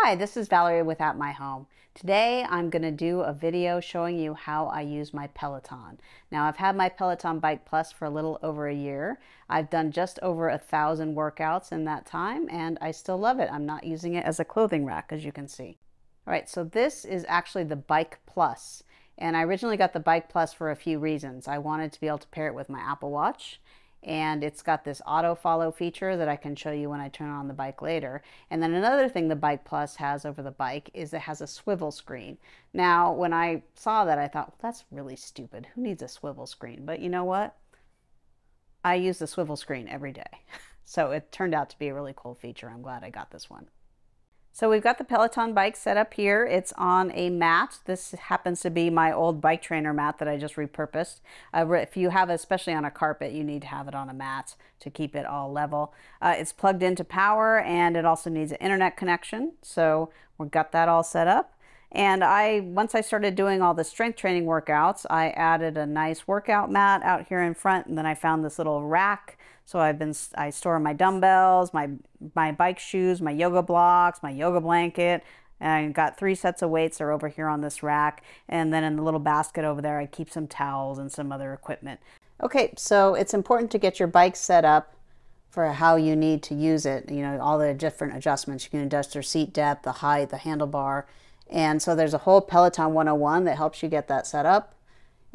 Hi, this is Valerie with AppMyHome. Today I'm going to do a video showing you how I use my Peloton. Now I've had my Peloton Bike Plus for a little over a year. I've done just over a thousand workouts in that time and I still love it. I'm not using it as a clothing rack as you can see. All right, so this is actually the Bike And I originally got the Bike Plus for a few reasons. I wanted to be able to pair it with my Apple Watch and it's got this auto follow feature that I can show you when I turn on the bike later. And then another thing the Bike Plus has over the bike is it has a swivel screen. Now, when I saw that, I thought, well, that's really stupid. Who needs a swivel screen? But you know what? I use the swivel screen every day. So it turned out to be a really cool feature. I'm glad I got this one. So we've got the Peloton bike set up here. It's on a mat. This happens to be my old bike trainer mat that I just repurposed. Uh, if you have, especially on a carpet, you need to have it on a mat to keep it all level. Uh, it's plugged into power and it also needs an internet connection. So we've got that all set up. And I, once I started doing all the strength training workouts, I added a nice workout mat out here in front. And then I found this little rack so I've been I store my dumbbells, my my bike shoes, my yoga blocks, my yoga blanket. And I got three sets of weights are over here on this rack. And then in the little basket over there, I keep some towels and some other equipment. Okay, so it's important to get your bike set up for how you need to use it. You know, all the different adjustments. You can adjust your seat depth, the height, the handlebar. And so there's a whole Peloton 101 that helps you get that set up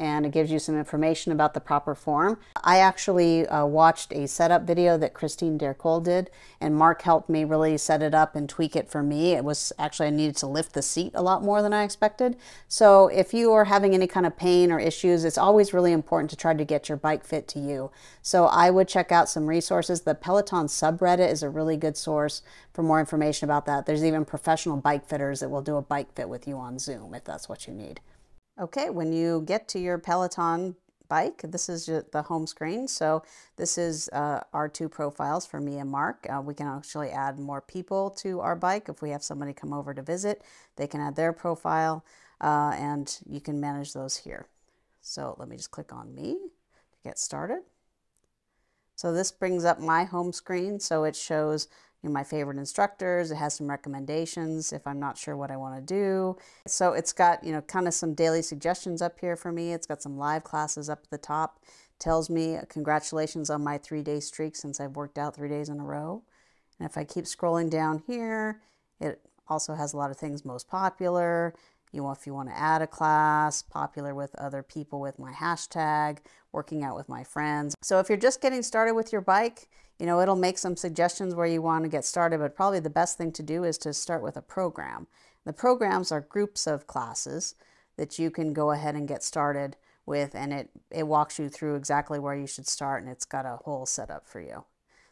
and it gives you some information about the proper form. I actually uh, watched a setup video that Christine D'Ercole did, and Mark helped me really set it up and tweak it for me. It was actually, I needed to lift the seat a lot more than I expected. So if you are having any kind of pain or issues, it's always really important to try to get your bike fit to you. So I would check out some resources. The Peloton subreddit is a really good source for more information about that. There's even professional bike fitters that will do a bike fit with you on Zoom if that's what you need. Okay, when you get to your Peloton bike, this is the home screen. So this is uh, our two profiles for me and Mark. Uh, we can actually add more people to our bike. If we have somebody come over to visit, they can add their profile uh, and you can manage those here. So let me just click on me to get started. So this brings up my home screen. So it shows you my favorite instructors. It has some recommendations if I'm not sure what I want to do. So it's got, you know, kind of some daily suggestions up here for me. It's got some live classes up at the top. Tells me uh, congratulations on my three day streak since I've worked out three days in a row. And if I keep scrolling down here, it also has a lot of things most popular. You know, if you want to add a class, popular with other people with my hashtag, working out with my friends. So if you're just getting started with your bike, you know, it'll make some suggestions where you want to get started, but probably the best thing to do is to start with a program. The programs are groups of classes that you can go ahead and get started with, and it, it walks you through exactly where you should start, and it's got a whole setup for you.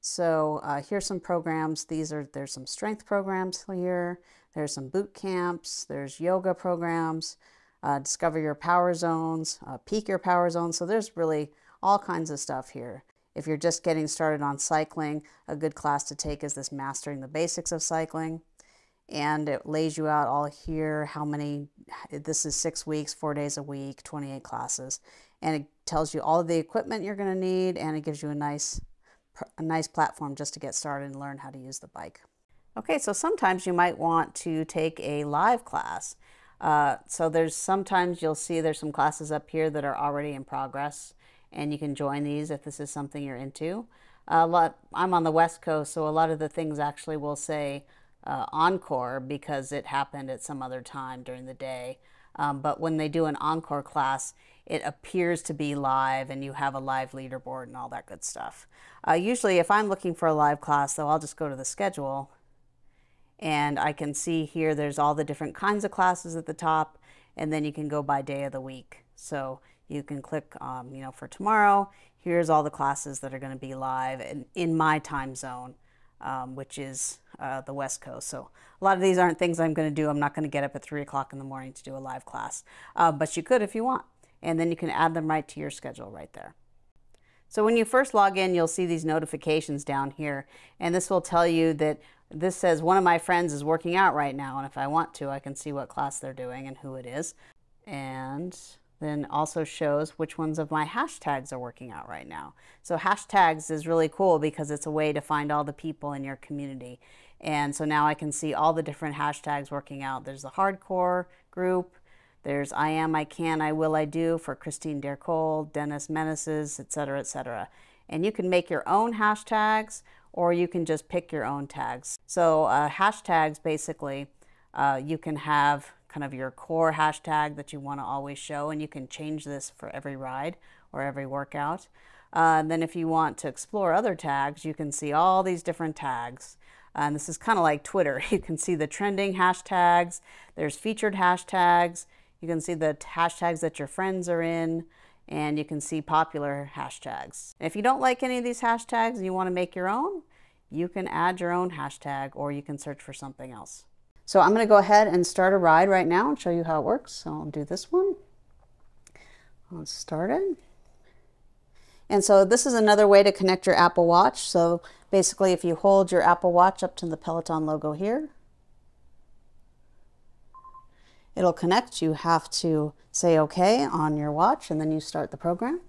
So uh, here's some programs. These are there's some strength programs here. There's some boot camps. There's yoga programs. Uh, discover your power zones. Uh, peak your power zones. So there's really all kinds of stuff here. If you're just getting started on cycling, a good class to take is this Mastering the Basics of Cycling. And it lays you out all here how many, this is six weeks, four days a week, 28 classes. And it tells you all of the equipment you're going to need and it gives you a nice, a nice platform just to get started and learn how to use the bike. Okay, so sometimes you might want to take a live class. Uh, so there's sometimes you'll see there's some classes up here that are already in progress and you can join these if this is something you're into. A lot, I'm on the West Coast, so a lot of the things actually will say uh, encore because it happened at some other time during the day. Um, but when they do an encore class, it appears to be live and you have a live leaderboard and all that good stuff. Uh, usually, if I'm looking for a live class, though, I'll just go to the schedule and I can see here there's all the different kinds of classes at the top, and then you can go by day of the week. So you can click, um, you know, for tomorrow, here's all the classes that are going to be live in, in my time zone, um, which is uh, the West Coast. So a lot of these aren't things I'm going to do. I'm not going to get up at 3 o'clock in the morning to do a live class, uh, but you could if you want. And then you can add them right to your schedule right there. So when you first log in, you'll see these notifications down here, and this will tell you that this says one of my friends is working out right now, and if I want to, I can see what class they're doing and who it is. And then also shows which ones of my hashtags are working out right now. So hashtags is really cool because it's a way to find all the people in your community. And so now I can see all the different hashtags working out. There's the hardcore group, there's I am, I can, I will, I do for Christine D'Ercole, Dennis Menaces, etc., etc. And you can make your own hashtags or you can just pick your own tags. So uh, hashtags basically, uh, you can have kind of your core hashtag that you want to always show and you can change this for every ride or every workout. Uh, then if you want to explore other tags, you can see all these different tags. and this is kind of like Twitter. You can see the trending hashtags, there's featured hashtags, you can see the hashtags that your friends are in, and you can see popular hashtags. if you don't like any of these hashtags and you want to make your own, you can add your own hashtag or you can search for something else. So I'm going to go ahead and start a ride right now and show you how it works. So I'll do this one. Let's start it. And so this is another way to connect your Apple Watch. So basically if you hold your Apple Watch up to the Peloton logo here, it'll connect. You have to say okay on your watch and then you start the program.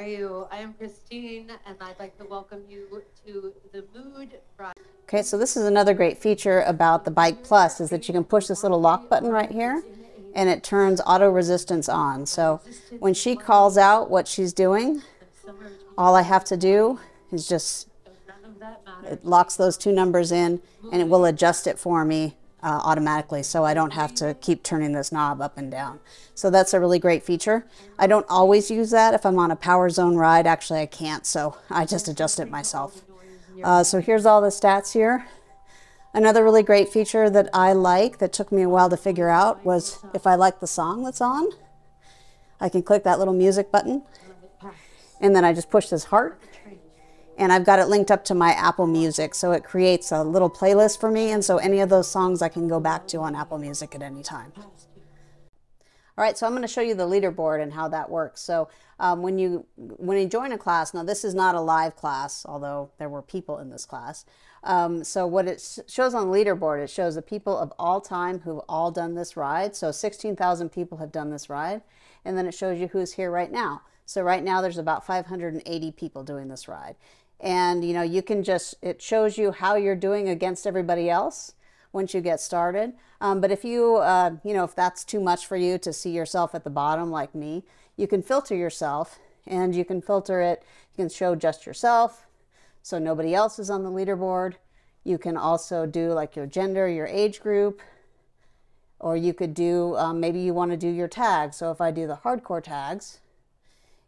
Are you? I am Christine and I'd like to welcome you to the Mood Ride. Okay, so this is another great feature about the Bike Plus is that you can push this little lock button right here and it turns auto resistance on. So when she calls out what she's doing, all I have to do is just, it locks those two numbers in and it will adjust it for me uh, automatically so I don't have to keep turning this knob up and down. So that's a really great feature. I don't always use that if I'm on a power zone ride. Actually, I can't, so I just adjust it myself. Uh, so here's all the stats here. Another really great feature that I like that took me a while to figure out was if I like the song that's on, I can click that little music button and then I just push this heart and I've got it linked up to my Apple Music. So it creates a little playlist for me. And so any of those songs I can go back to on Apple Music at any time. All right, so I'm going to show you the leaderboard and how that works. So um, when you when you join a class, now this is not a live class, although there were people in this class. Um, so what it shows on the leaderboard, it shows the people of all time who've all done this ride. So 16,000 people have done this ride, and then it shows you who's here right now. So right now there's about 580 people doing this ride and you know you can just it shows you how you're doing against everybody else once you get started. Um, but if you uh, you know if that's too much for you to see yourself at the bottom like me you can filter yourself and you can filter it. You can show just yourself. So nobody else is on the leaderboard. You can also do like your gender your age group or you could do um, maybe you want to do your tags. So if I do the hardcore tags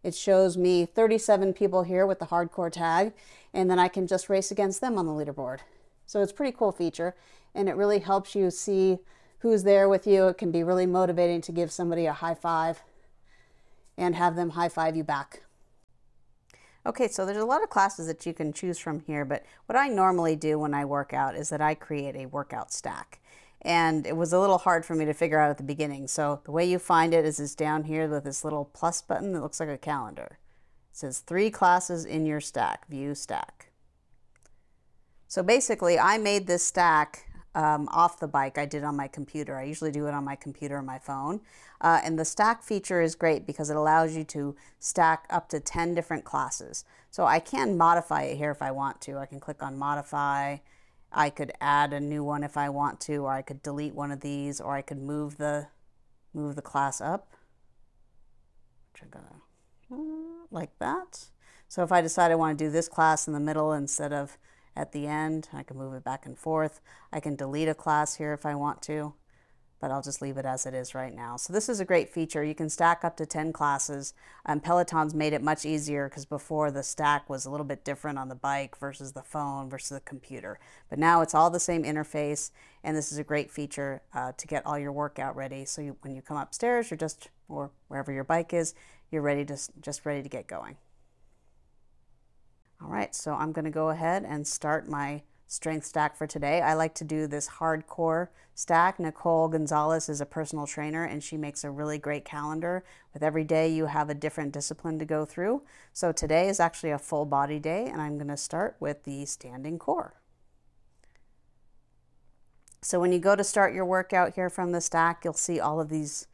it shows me 37 people here with the hardcore tag, and then I can just race against them on the leaderboard. So it's a pretty cool feature, and it really helps you see who's there with you. It can be really motivating to give somebody a high five and have them high five you back. Okay, so there's a lot of classes that you can choose from here, but what I normally do when I work out is that I create a workout stack and it was a little hard for me to figure out at the beginning. So the way you find it is it's down here with this little plus button that looks like a calendar. It says three classes in your stack, view stack. So basically I made this stack um, off the bike. I did on my computer. I usually do it on my computer or my phone. Uh, and the stack feature is great because it allows you to stack up to 10 different classes. So I can modify it here if I want to. I can click on modify, I could add a new one if I want to, or I could delete one of these, or I could move the move the class up. Hmm, like that. So if I decide I want to do this class in the middle instead of at the end, I can move it back and forth. I can delete a class here if I want to but I'll just leave it as it is right now. So this is a great feature. You can stack up to 10 classes. Um, Peloton's made it much easier because before the stack was a little bit different on the bike versus the phone versus the computer. But now it's all the same interface and this is a great feature uh, to get all your workout ready. So you, when you come upstairs, you're just, or wherever your bike is, you're ready to, just ready to get going. All right, so I'm gonna go ahead and start my strength stack for today. I like to do this hardcore stack. Nicole Gonzalez is a personal trainer and she makes a really great calendar. With every day you have a different discipline to go through. So today is actually a full body day and I'm going to start with the standing core. So when you go to start your workout here from the stack, you'll see all of these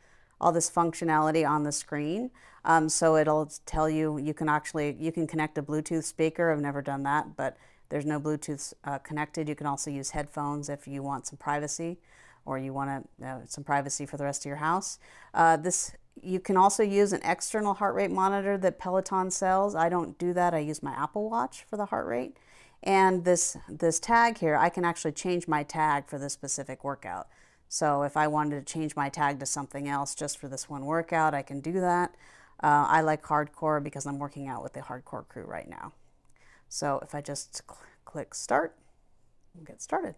all this functionality on the screen. Um, so it'll tell you, you can actually, you can connect a Bluetooth speaker. I've never done that, but There's no Bluetooth uh, connected. You can also use headphones if you want some privacy or you want uh, some privacy for the rest of your house. Uh, this you can also use an external heart rate monitor that Peloton sells. I don't do that. I use my Apple Watch for the heart rate. And this, this tag here, I can actually change my tag for this specific workout. So if I wanted to change my tag to something else just for this one workout, I can do that. Uh, I like hardcore because I'm working out with the hardcore crew right now. So if I just cl click start, we'll get started.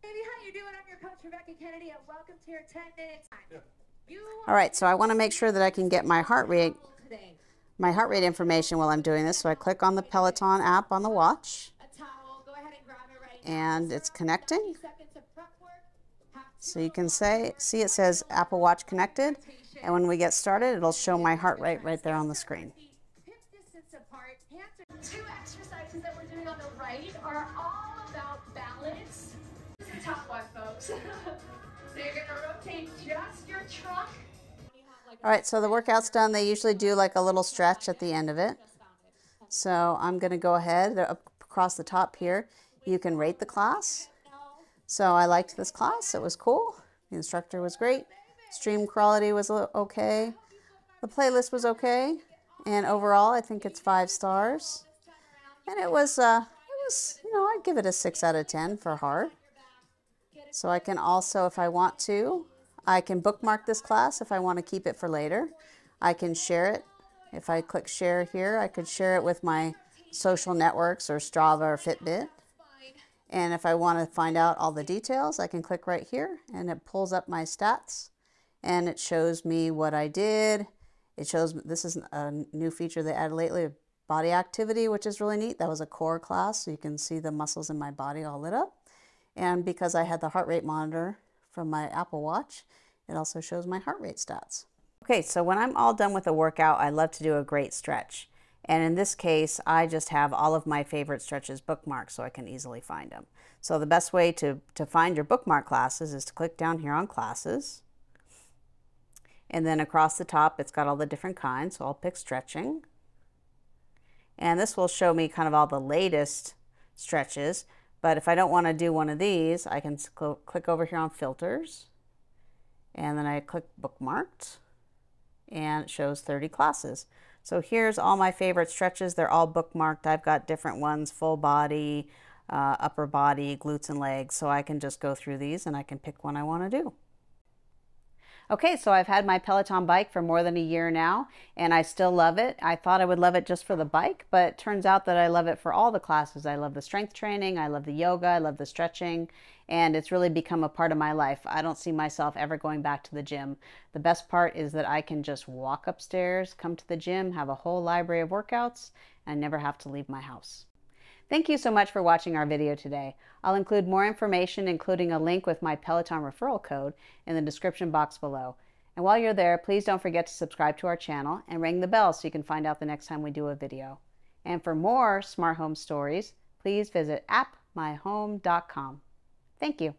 Baby, how you doing? I'm your coach Rebecca Kennedy and welcome to your 10 minutes. Yeah. All right, so I want to make sure that I can get my heart rate my heart rate information while I'm doing this. So I click on the Peloton app on the watch. And it's connecting. So you can say see it says Apple Watch connected. And when we get started, it'll show my heart rate right there on the screen. Two exercises that we're doing on the right are all about balance. This is the top one, folks. So you're going to rotate just your trunk. All right, so the workout's done. They usually do like a little stretch at the end of it. So I'm going to go ahead across the top here. You can rate the class. So I liked this class. It was cool. The instructor was great. Stream quality was okay. The playlist was okay. And overall, I think it's five stars. And it was, uh, it was, you know, I'd give it a six out of 10 for hard. So I can also, if I want to, I can bookmark this class if I want to keep it for later. I can share it. If I click share here, I could share it with my social networks or Strava or Fitbit. And if I want to find out all the details, I can click right here and it pulls up my stats and it shows me what I did. It shows, this is a new feature they added lately, body activity, which is really neat. That was a core class, so you can see the muscles in my body all lit up. And because I had the heart rate monitor from my Apple Watch, it also shows my heart rate stats. Okay, so when I'm all done with a workout, I love to do a great stretch. And in this case, I just have all of my favorite stretches bookmarked so I can easily find them. So the best way to, to find your bookmark classes is to click down here on classes. And then across the top, it's got all the different kinds. So I'll pick stretching. And this will show me kind of all the latest stretches. But if I don't want to do one of these, I can cl click over here on filters and then I click bookmarked and it shows 30 classes. So here's all my favorite stretches. They're all bookmarked. I've got different ones, full body, uh, upper body, glutes and legs. So I can just go through these and I can pick one I want to do. Okay, so I've had my Peloton bike for more than a year now, and I still love it. I thought I would love it just for the bike, but turns out that I love it for all the classes. I love the strength training, I love the yoga, I love the stretching, and it's really become a part of my life. I don't see myself ever going back to the gym. The best part is that I can just walk upstairs, come to the gym, have a whole library of workouts, and never have to leave my house. Thank you so much for watching our video today. I'll include more information, including a link with my Peloton referral code in the description box below. And while you're there, please don't forget to subscribe to our channel and ring the bell so you can find out the next time we do a video. And for more smart home stories, please visit appmyhome.com. Thank you.